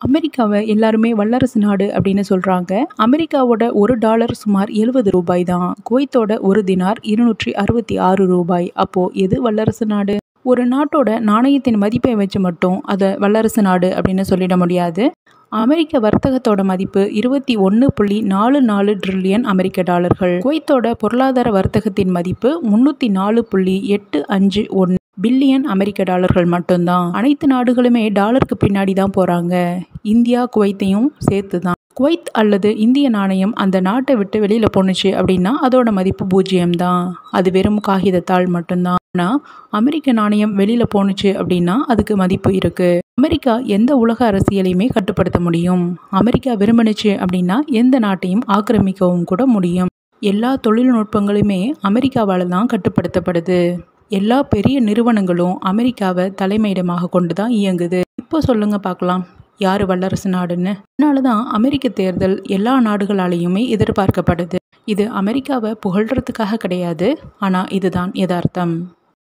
அமெரிக்காவை எல்லாருமே வல்லரசு நாடு அப்படின்னு சொல்கிறாங்க அமெரிக்காவோட ஒரு டாலர் சுமார் எழுபது ரூபாய் தான். குவைத்தோட ஒரு தினார் இருநூற்றி அறுபத்தி ஆறு ரூபாய். அப்போது எது வல்லரசு நாடு? ஒரு நாட்டோட நாணயத்தின் மதிப்பை வச்சு மட்டும் அதை வல்லரசு நாடு அப்படின்னு சொல்லிட முடியாது. அமெரிக்க வர்த்தகத்தோட மதிப்பு இருபத்தி ஒன்று புள்ளி நாலு நாலு ட்ரில்லியன் அமெரிக்க டாலர்கள். குவைத்தோட பொருளாதார வர்த்தகத்தின் மதிப்பு முன்னூற்றி நாலு புள்ளி எட்டு அஞ்சு ஒன்று பில்லியன் அமெரிக்க டாலர்கள் மட்டும்தான். அனைத்து நாடுகளுமே டாலருக்கு பின்னாடி தான் போகிறாங்க இந்தியா குவைத்தையும் சேர்த்து தான் குவைத் அல்லது இந்திய நாணயம் அந்த நாட்டை விட்டு வெளியில் போணுச்சு அப்படின்னா அதோட மதிப்பு பூஜ்ஜியம் தான் அது வெறும் காகிதத்தாள் மட்டும்தான். ஆனால் அமெரிக்க நாணயம் வெளியில் போணுச்சு அப்படின்னா அதுக்கு மதிப்பு இருக்குது அமெரிக்கா எந்த உலக அரசியலையுமே கட்டுப்படுத்த முடியும். அமெரிக்கா விரும்பினுச்சு அப்படின்னா எந்த நாட்டையும் ஆக்கிரமிக்கவும் கூட முடியும். எல்லா தொழில்நுட்பங்களுமே அமெரிக்காவால் தான் கட்டுப்படுத்தப்படுது. எல்லா பெரிய நிறுவனங்களும் அமெரிக்காவை தலைமையிடமாக கொண்டு தான் இயங்குது. இப்போ சொல்லுங்க பார்க்கலாம். யார் வல்லரசு நாடுன்னு? அதனால தான் அமெரிக்க தேர்தல் எல்லா நாடுகளாலேயுமே எதிர்பார்க்கப்படுது. இது அமெரிக்காவை புகழ்றதுக்காக கிடையாது. ஆனால் இதுதான் யதார்த்தம்.